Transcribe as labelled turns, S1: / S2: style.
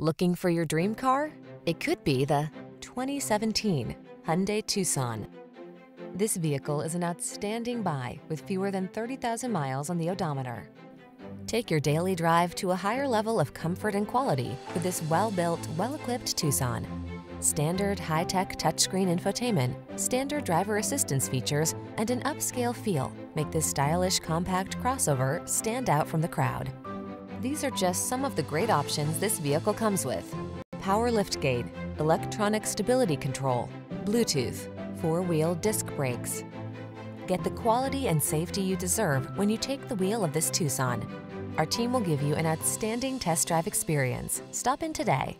S1: Looking for your dream car? It could be the 2017 Hyundai Tucson. This vehicle is an outstanding buy with fewer than 30,000 miles on the odometer. Take your daily drive to a higher level of comfort and quality with this well-built, well-equipped Tucson. Standard high-tech touchscreen infotainment, standard driver assistance features, and an upscale feel make this stylish compact crossover stand out from the crowd. These are just some of the great options this vehicle comes with. Power liftgate, electronic stability control, Bluetooth, four-wheel disc brakes. Get the quality and safety you deserve when you take the wheel of this Tucson. Our team will give you an outstanding test drive experience. Stop in today.